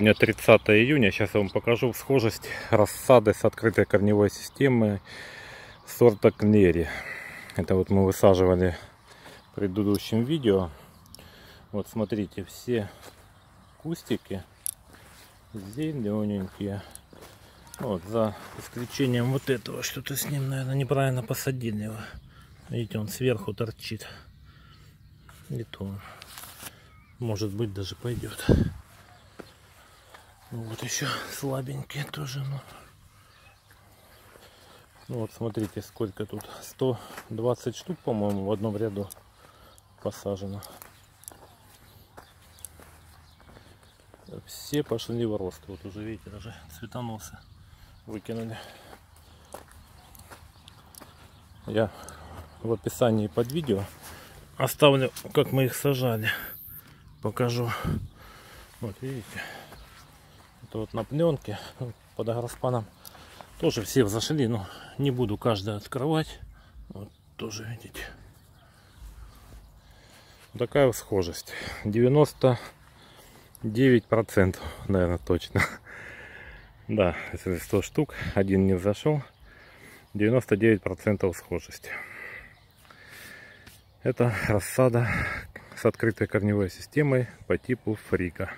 Сегодня 30 июня. Сейчас я вам покажу схожесть рассады с открытой корневой системой сорта Кнери. Это вот мы высаживали в предыдущем видео. Вот смотрите, все кустики зелененькие. Вот, за исключением вот этого, что-то с ним, наверное, неправильно посадили его. Видите, он сверху торчит. И то, может быть, даже пойдет. Ну, вот еще слабенькие тоже. Ну. ну вот смотрите, сколько тут. 120 штук, по-моему, в одном ряду посажено. Все пошли в рост. Вот уже видите, даже цветоносы выкинули. Я в описании под видео оставлю, как мы их сажали. Покажу. Вот видите. Это вот на пленке под агроспаном тоже все взошли, но не буду каждый открывать. Вот тоже видите. Такая схожесть. 99 процентов, наверное, точно. Да, если 100 штук, один не взошел, 99 процентов схожести. Это рассада с открытой корневой системой по типу фрика.